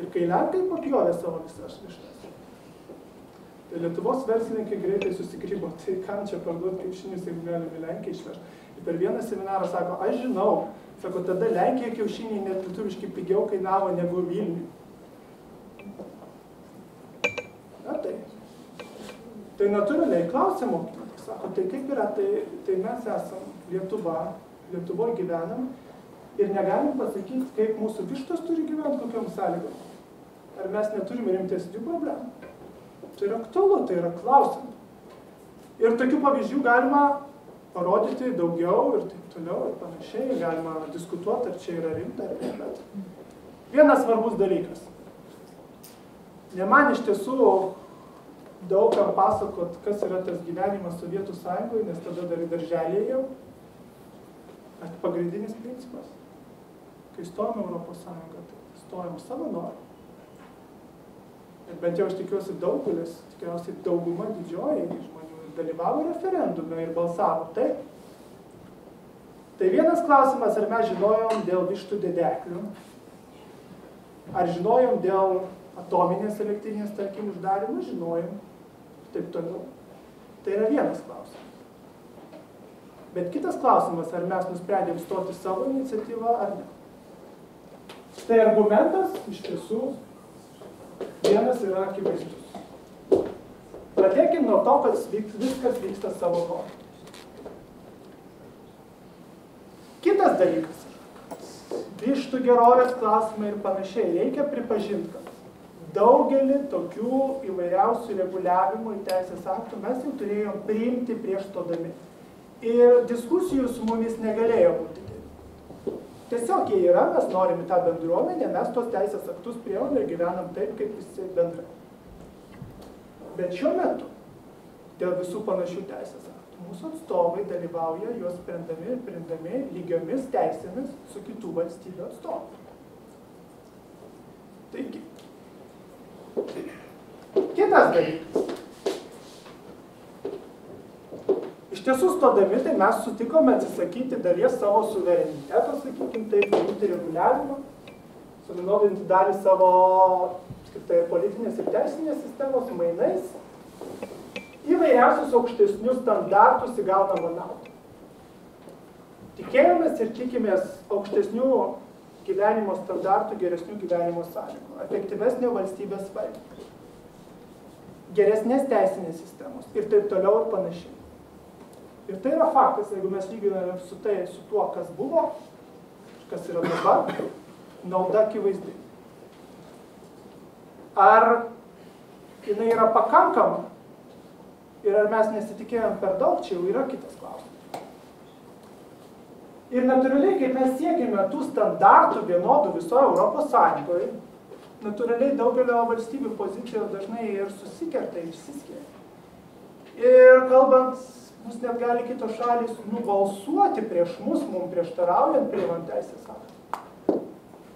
ir kai Lenkai papjovė savo visas vištas, tai Lietuvos verslininkai greitai susikrybo, tai kam čia parduoti kiaušinius, jeigu galime Lenkiją išvežti. Ir per vieną seminarą sako, aš žinau, sako, tada Lenkija kiaušiniai net lietuviškai pigiau kainavo negu Vilniui. Na tai. Tai natūraliai mokytojas. Sako, tai kaip yra, tai, tai mes esam Lietuva, Lietuvoje gyvenam ir negalim pasakyti, kaip mūsų vištos turi gyventi, kokiam sąlygom. Ar mes neturim rimtesnių problemų. Tai yra aktualu, tai yra klausimai. Ir tokių pavyzdžių galima parodyti daugiau ir taip toliau ir panašiai. Galima diskutuoti, ar čia yra rimta ar ne. Bet vienas svarbus dalykas. Ne man iš tiesų daug kam pasakot, kas yra tas gyvenimas Sovietų sąjungoje, nes tada dar į darželį jau. Bet pagrindinis principas, kai stojom Europos sąjungą, tai stojom savo norą. Ir bent jau aš tikiuosi daugelis, tikriausiai dauguma didžioji žmonių dalyvavo referendume ir balsavo taip. Tai vienas klausimas, ar mes žinojom dėl vištų dedeklių, ar žinojom dėl atominės elektrinės, tarkim, uždarimą, žinojom taip toliau. Tai yra vienas klausimas. Bet kitas klausimas, ar mes nusprendėm stoti savo iniciatyvą ar ne. Tai argumentas iš tiesų vienas yra akivaizdus. Pradėkime nuo to, kad viskas vyksta savo norą. Kitas dalykas. Vištų gerovės klausimai ir panašiai. Reikia pripažinti, kad daugelį tokių įvairiausių reguliavimų ir teisės aktų mes jau turėjom priimti prieš stodami. Ir diskusijų su mumis negalėjo būti. Tiesiog jie yra, mes norim į tą bendruomenę, mes tos teisės aktus priemam ir gyvenam taip, kaip visi bendrai. Bet šiuo metu, dėl visų panašių teisės aktų, mūsų atstovai dalyvauja juos sprendami ir sprendami lygiomis teisėmis su kitų valstybių atstovais. Taigi, kitas dalykas. Iš tiesų, stodami, tai mes sutikome atsisakyti dalies savo suvereniteto, sakykime, taip, daryti reguliavimą, suvienodinti dalį savo skirtai politinės ir teisinės sistemos mainais, įvairiausius aukštesnius standartus įgaunamą naudą. Tikėjomės ir tikimės aukštesnių gyvenimo standartų, geresnių gyvenimo sąlygų, efektyvesnio valstybės valdymo, geresnės teisinės sistemos ir taip toliau ir panašiai. Ir tai yra faktas, jeigu mes lyginame su tai, su tuo, kas buvo, kas yra dabar, nauda akivaizdi. Ar jinai yra pakankama ir ar mes nesitikėjom per daug, čia jau yra kitas klausimas. Ir natūraliai, kai mes siekime tų standartų vienodų visoje Europos Sąjungoje, natūraliai daugelio valstybių pozicijos dažnai ir susikerta, išsiskiria. Ir kalbant mus net gali kitos šalis nubalsuoti prieš mus, mums prieštaraujant priimant teisės aktą.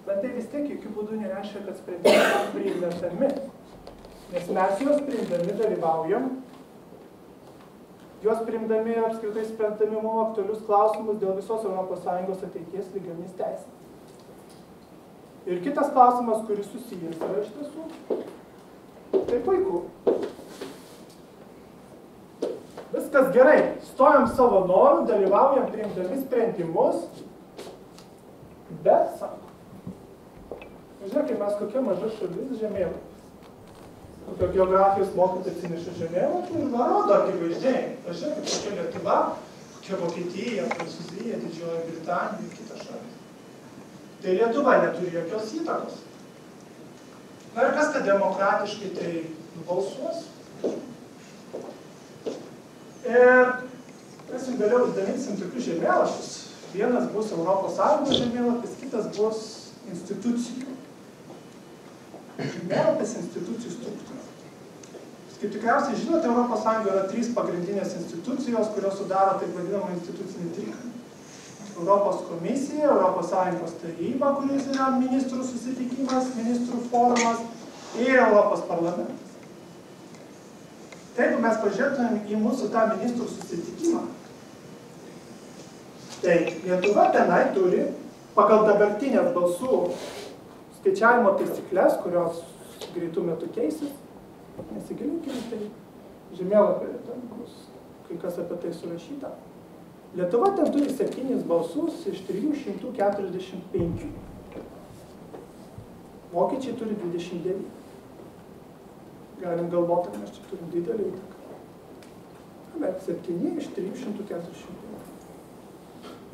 Bet tai vis tiek jokių būdų nereiškia, kad sprendimai priimtami. Nes mes juos priimdami dalyvaujam, juos priimdami apskritai sprendami mums aktualius klausimus dėl visos ES ateities lygiomis teisės. Ir kitas klausimas, kuris susijęs yra iš tiesų, tai puiku. Viskas gerai, stojam savo norų, dalyvaujam priimdami sprendimus, bet, sako, žiūrėkime, mes kokia maža šalis žemėlapis. Kokio geografijos mokytis atsineša žemėlapį ir parodo akivaizdžiai. Pažiūrėkit, kokia Lietuva, kokia Vokietija, Prancūzija, Didžioji Britanija ir kitos šalis. Tai Lietuva neturi jokios įtakos. Na ir kas, kad demokratiškai tai nubalsuos? Ir mes jums vėliau uždarysim tokius žemėlapius. Vienas bus Europos Sąjungos žemėlapis, kitas bus institucijų. Žemėlapis institucijų struktūra. Kaip tikriausiai žinote, Europos Sąjungoje yra trys pagrindinės institucijos, kurios sudaro taip vadinamą institucinį trikampį. Europos komisija, Europos Sąjungos taryba, kuris yra ministrų susitikimas, ministrų forumas ir Europos parlamentas. Tai jeigu mes pažiūrėtumėm į mūsų tą ministrų susitikimą, tai Lietuva tenai turi pagal dabartinės balsų skaičiavimo taisyklės, kurios greitų metų keisis, nesigilinkime, tai žemėlapį ten bus kai kas apie tai surašyta. Lietuva ten turi septynis balsus iš 345. Vokiečiai turi 29 galim galvoti, kad mes čia turim didelį įtaką. Bet 7 iš 340.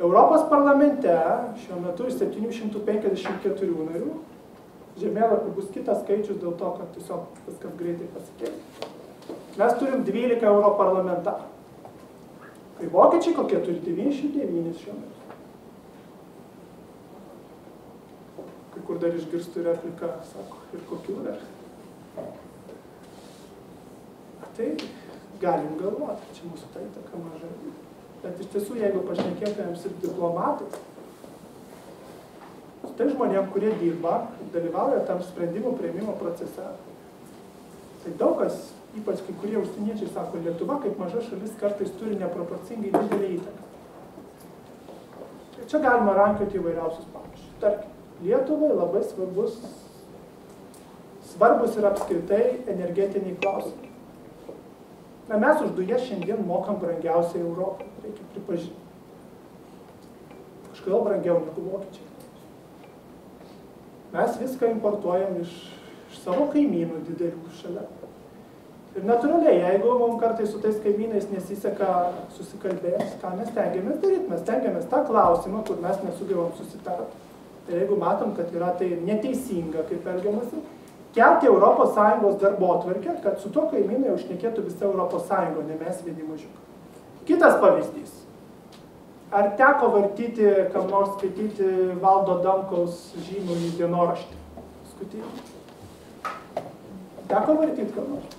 Europos parlamente šiuo metu iš 754 narių žemėlapį bus kitas skaičius dėl to, kad tiesiog viskas greitai pasikeis. Mes turim 12 europarlamentarų. Tai vokiečiai kokie turi 99 šiuo metu. Kai kur dar išgirstų repliką, sako, ir kokių dar tai galim galvoti, čia mūsų ta įtaka maža. Bet iš tiesų, jeigu pašnekėtumėm su diplomatais, tai žmonėm, kurie dirba, dalyvauja tam sprendimų prieimimo procese, tai daug kas, ypač kai kurie užsieniečiai sako, Lietuva kaip maža šalis kartais turi neproporcingai didelį įtaką. Ir čia galima rankioti įvairiausius pavyzdžius. Tarkim, Lietuvai labai svarbus, svarbus ir apskritai energetiniai klausimai. Na, mes už dujas šiandien mokam brangiausiai Europoje, reikia pripažinti. Kažkodėl brangiau negu vokiečiai. Mes viską importuojam iš, iš savo kaimynų didelių šalia. Ir natūraliai, jeigu mums kartais su tais kaimynais nesiseka susikalbėti, ką mes tengiamės daryti, mes tengiamės tą klausimą, kur mes nesugebam susitarti. Tai jeigu matom, kad yra tai neteisinga, kaip elgiamasi, kelti Europos Sąjungos darbo atvarkę, kad su to kaimynai užnekėtų visa Europos Sąjunga, ne mes vieni mažiukai. Kitas pavyzdys. ar teko vartyti, kam nors skaityti Valdo Damkaus žymų į dienoraštį? Paskutinį. Teko vartyti kam nors?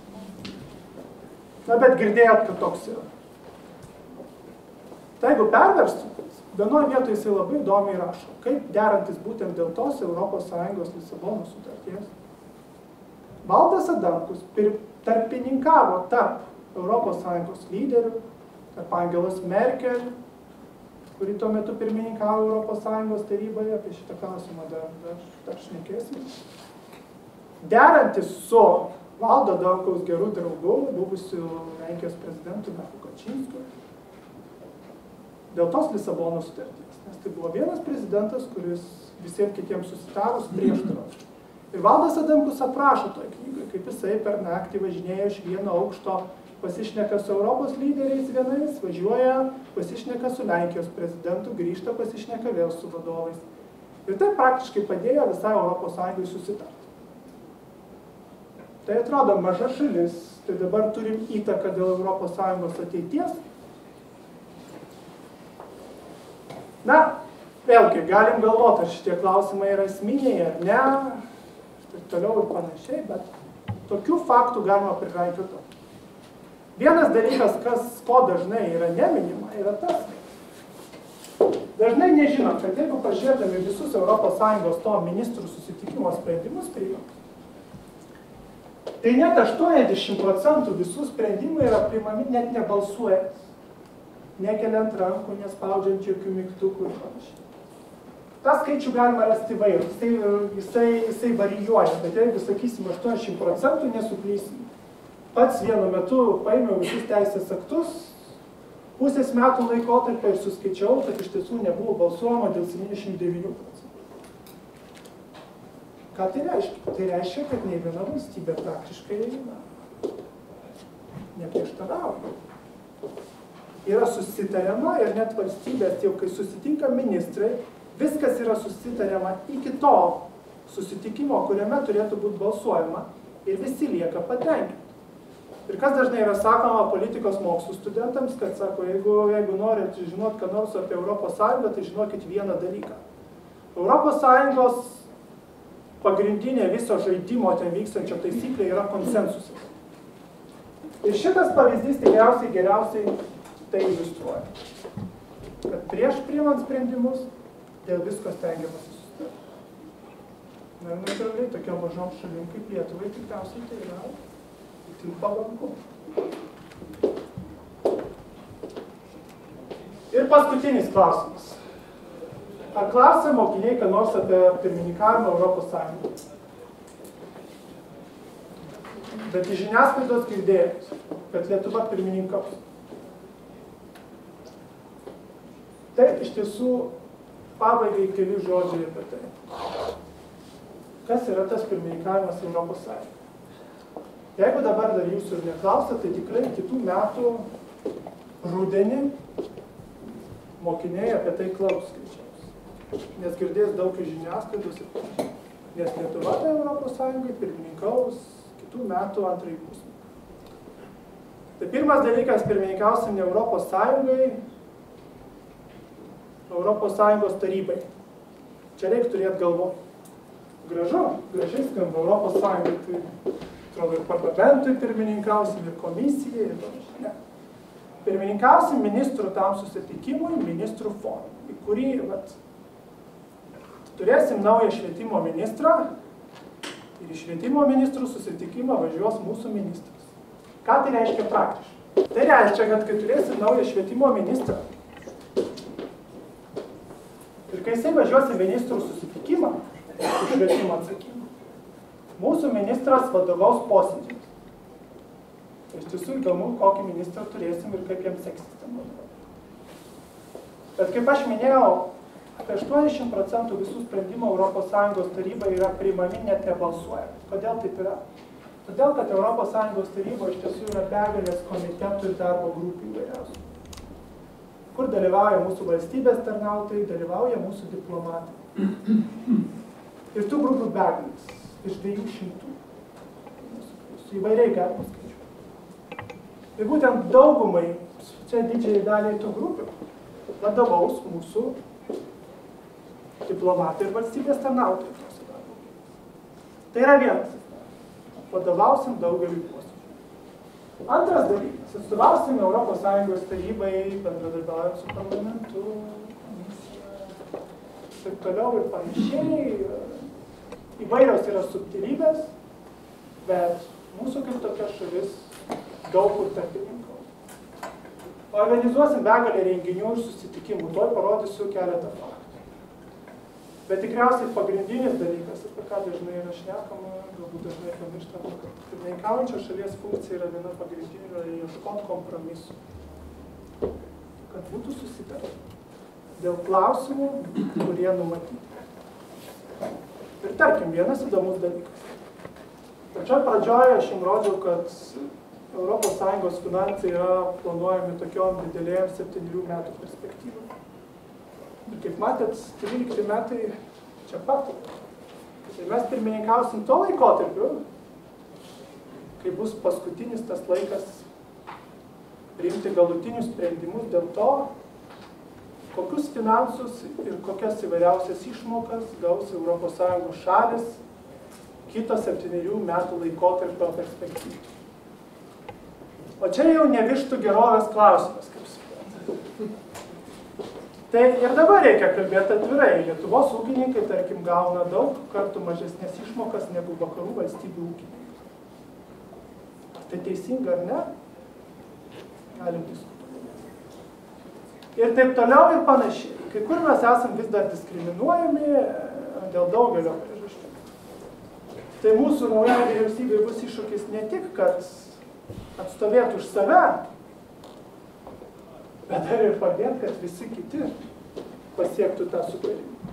Na, bet girdėjot, kad toks yra. Tai jeigu perverstumėt, vienoje vietoje jisai labai įdomiai rašo, kaip derantis būtent dėl tos ES Lisabono sutarties. Valdas Adamkus tarpininkavo tarp ES lyderių, tarp Angelos Merkel, kuri tuo metu pirmininkavo ES taryboje, apie šitą klausimą dar, dar, dar šnekėsim. Derantis su Valdo Adamkaus gerų draugų, buvusiu Lenkijos prezidentu Meku Kačinskiu, dėl tos Lisabono sutarties. Nes tai buvo vienas prezidentas, kuris visiems kitiems susitarus prieštaravo. Ir Valdas Adamkus aprašo toje knygoje, kaip jisai per naktį važinėja iš vieno aukšto, pasišneka su Europos lyderiais vienais, važiuoja, pasišneka su Lenkijos prezidentu, grįžta, pasišneka vėl su vadovais. Ir tai praktiškai padėjo visai Europos Sąjungai susitarti. Tai atrodo maža šalis, tai dabar turim įtaką dėl Europos Sąjungos ateities, Na, vėlgi, galim galvoti, ar šitie klausimai yra esminiai ar ne, ir toliau ir panašiai, bet tokių faktų galima priraikyti. Vienas dalykas, kas ko dažnai yra neminima, yra tas, dažnai nežinom, kad jeigu pažiūrėdami visus ES to ministrų susitikimo sprendimus priimant, tai net 80 procentų visų sprendimų yra priimami net nebalsuojant nekeliant rankų, nespaudžiant jokių mygtukų ir panašiai. Ta skaičių galima rasti vairų, jisai, jisai, jisai varijuoja, bet jeigu sakysim 80 procentų nesuklysim. Pats vienu metu paėmiau visus teisės aktus, pusės metų laikotarpio ir suskaičiau, kad iš tiesų nebuvo balsuojama dėl 79 procentų. Ką tai reiškia? Tai reiškia, kad nei viena valstybė praktiškai na, neprieštarauja yra susitariama ir net valstybės, jau kai susitinka ministrai, viskas yra susitariama iki to susitikimo, kuriame turėtų būti balsuojama ir visi lieka patenkinti. Ir kas dažnai yra sakoma politikos mokslų studentams, kad sako, jeigu, jeigu norit žinot, ką nors apie Europos Sąjungą, tai žinokit vieną dalyką. Europos Sąjungos pagrindinė viso žaidimo ten vykstančio taisyklė yra konsensusas. Ir šitas pavyzdys tikriausiai geriausiai tai iliustruoja. Kad prieš priimant sprendimus dėl visko stengiamasi susitarti. Na ir natūraliai tokiam mažom šalim kaip Lietuvai tikriausiai tai yra itin palanku. Ir paskutinis klausimas. Ar klausė mokiniai, ką nors apie pirmininkavimą Europos Sąjungą? Bet iš žiniasklaidos girdėjus, kad Lietuva pirmininkaus. Taip, iš tiesų, pabaigai keli žodžiai apie tai. Kas yra tas pirmininkavimas Europos Sąjungoje? Jeigu dabar dar jūsų ir neklausė, tai tikrai kitų metų rudenį mokiniai apie tai klaus skaičiaus. Nes girdės daug iš žiniasklaidos ir panašiai. Nes Lietuva tai Europos Sąjungai pirmininkaus kitų metų antrąjį pusmetį. Tai pirmas dalykas, pirmininkausim ne Europos Sąjungai, ES tarybai. Čia reikia turėti galvo. Gražu, gražiai skamba Sąjungai, tai atrodo ir parlamentui pirmininkausim, ir komisijai, ir panašiai. Ne. Pirmininkausim ministrų tam susitikimui, ministrų forumui, į kurį vat, turėsim naują švietimo ministrą ir į švietimo ministrų susitikimą važiuos mūsų ministras. Ką tai reiškia praktiškai? Tai reiškia, kad kai turėsim naują švietimo ministrą, Ir kai jisai važiuos į ministrų susitikimą, su švietimo atsakymu, mūsų ministras vadovaus posėdžiams. Iš tiesų įdomu, kokį ministrą turėsim ir kaip jiems seksis ten vadovauti. Bet kaip aš minėjau, apie 80 procentų visų sprendimų ES taryba yra priimami net nebalsuojant. Kodėl taip yra? Todėl, kad ES taryba iš tiesų yra begalės komitetų ir darbo grupių įvairiausių kur dalyvauja mūsų valstybės tarnautojai, dalyvauja mūsų diplomatai. Ir tų grupių begalės, iš dviejų šimtų. Įvairiai galima skaičiuoti. Ir būtent daugumai, čia didžiai daliai tų grupių, vadovaus mūsų diplomatai ir valstybės tarnautojai. Tai yra vienas. Vadovausim daugeliu posėdžių. Antras dalykas. Atstovausim ES tarybai, bendradarbiaujant su parlamentu, komisija, taip toliau ir panašiai. Įvairios yra subtilybės, bet mūsų kaip tokia šalis daug kur tarpininkaus. Organizuosim begalę renginių ir susitikimų, toj parodysiu keletą faktų. Bet tikriausiai pagrindinis dalykas, apie ką dažnai yra šnekama, galbūt dažnai pamirštama, kad pirmininkaujančios šalies funkcija yra viena pagrindinių yra ieškoti kompromisų. Kad būtų susitarta dėl klausimų, kurie numatyti. Ir tarkim, vienas įdomus dalykas. Pačioj pradžioje aš jums rodžiau, kad ES finansai yra planuojami tokiom didelėjom septynių metų perspektyvom. Ir kaip matėt, 13 metai čia pat. Ir mes pirmininkausim to laikotarpiu, kai bus paskutinis tas laikas priimti galutinius sprendimus dėl to, kokius finansus ir kokias įvairiausias išmokas gaus ES šalis kito septyniarių metų laikotarpio perspektyvų. O čia jau nevištų gerovės klausimas, kaip suprantate. Tai ir dabar reikia kalbėti atvirai. Lietuvos ūkininkai, tarkim, gauna daug kartų mažesnės išmokas negu vakarų valstybių ūkininkai. Ar tai teisinga ar ne? Galim diskutuoti. Ir taip toliau ir panašiai. Kai kur mes esam vis dar diskriminuojami dėl daugelio priežasčių. Tai mūsų nauja vyriausybė bus iššūkis ne tik, kad atstovėtų už save, bet dar ir padėti, kad visi kiti pasiektų tą sutarimą.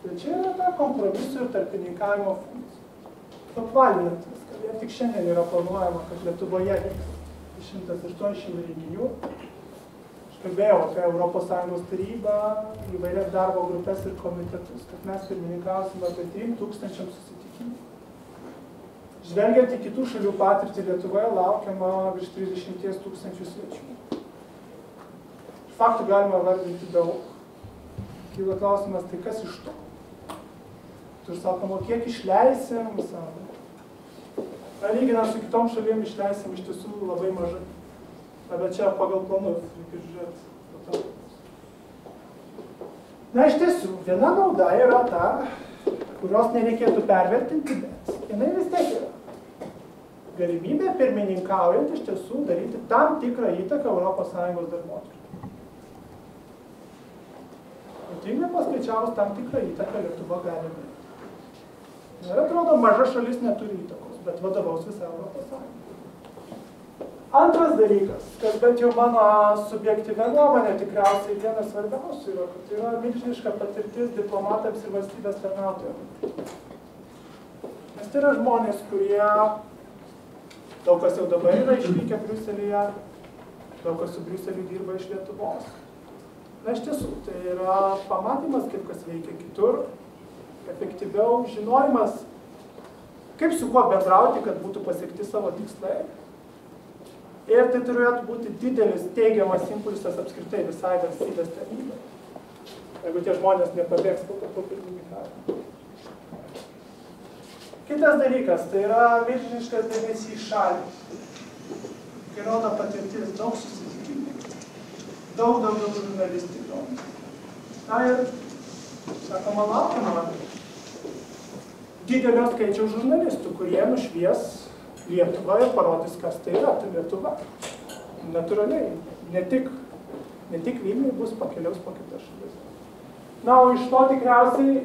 Tai čia yra ta kompromisų ir tarpininkavimo funkcija. Apvalinant viską. Vien tik šiandien yra planuojama, kad Lietuvoje vyks 180 renginių. Aš kalbėjau apie ES tarybą, įvairias darbo grupės ir komitetus, kad mes pirmininkausim apie 3000 susitikimų. Žvelgiant į kitų šalių patirtį Lietuvoje laukiama virš 30 tūkstančių svečių faktų galima vardinti daug. Kyla klausimas, tai kas iš to? Tu sakoma, kiek išleisim, sako. Na, lyginant su kitom šalim išleisim iš tiesų labai mažai. Na, bet čia pagal planus, reikia žiūrėti. Na, iš tiesų, viena nauda yra ta, kurios nereikėtų pervertinti, bet jinai vis tiek yra. Galimybė pirmininkaujant iš tiesų daryti tam tikrą įtaką ES darbuotojų. Protingai paskaičiavus tam tikrą įtaką Lietuva gali daryti. Ir atrodo, maža šalis neturi įtakos, bet vadovaus visą Europos Sąjungą. Antras dalykas, kas bent jau mano subjektyvė nuomonė tikriausiai vienas svarbiausių yra, kad tai yra milžiniška patirtis diplomatams ir valstybės tarnautojams. Nes tai yra žmonės, kurie, daug kas jau dabar yra išvykę Briuselėje, daug kas su Briuseliu dirba iš Lietuvos. Na iš tiesų, tai yra pamatymas, kaip kas veikia kitur, efektyviau, žinojimas, kaip su kuo bendrauti, kad būtų pasiekti savo tikslai. Ir tai turėtų būti didelis teigiamas impulsas apskritai visai valstybės tarnybai. Jeigu tie žmonės nepabėgs po to pirmininkavimo. Kitas dalykas, tai yra milžiniškas dėmesys šaliai. Kelionė patirtis, daug susitikimų daug daugiau žurnalistikų. Na ir, sakoma, laukiama didelio skaičiaus žurnalistų, kurie nušvies Lietuvą ir parodys, kas tai yra, tai Lietuva. Natūraliai, ne tik, ne tik Vilniui bus pakeliaus po kitas šalis. Na, o iš to tikriausiai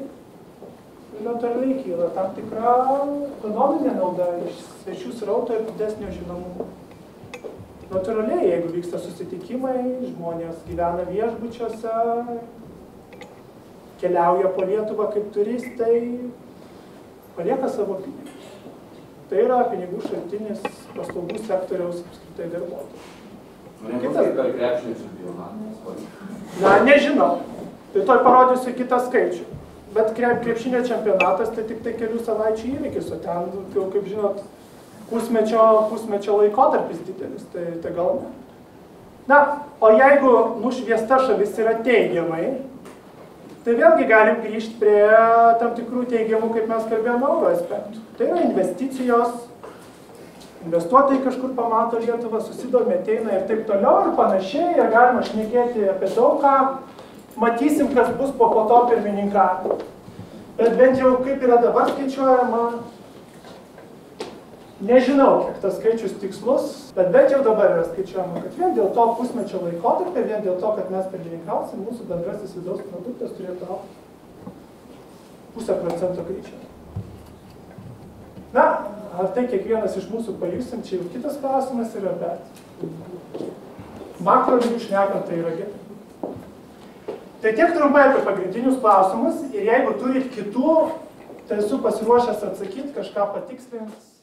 natūraliai kyla tam tikra ekonominė nauda iš svečių srauto ir didesnio žinomumo. Natūraliai, jeigu vyksta susitikimai, žmonės gyvena viešbučiuose, keliauja po Lietuvą kaip turistai, palieka savo pinigus. Tai yra pinigų šaltinis paslaugų sektoriaus apskritai darbuotojų. Kitas per krepšinį čempionatą. Na, nežinau. Tai toj parodysiu kitą skaičių. Bet krepšinio čempionatas tai tik tai kelių savaičių įvykis, o ten, jau kaip žinot, pusmečio, pusmečio laikotarpis didelis, tai, tai gal ne. Na, o jeigu nušviesta šalis yra teigiamai, tai vėlgi galim grįžti prie tam tikrų teigiamų, kaip mes kalbėjome, euro aspektų. Tai yra investicijos, investuotojai kažkur pamato Lietuvą, susidomė, ateina ir taip toliau ir panašiai, ir galima šnekėti apie daug ką, matysim, kas bus po, po to pirmininkavimo. Bet bent jau kaip yra dabar skaičiuojama, nežinau, kiek tas skaičius tikslus, bet bent jau dabar yra skaičiuojama, kad vien dėl to pusmečio laikotarpio, vien dėl to, kad mes pirmininkausim, mūsų bendrasis vidaus produktas turėtų aukti pusę procento greičiau. Na, ar tai kiekvienas iš mūsų pajusim, čia jau kitas klausimas yra, bet makro lygių šnekant tai yra gerai. Tai tiek trumpai apie pagrindinius klausimus ir jeigu turit kitų, tai esu pasiruošęs atsakyti, kažką patikslinti.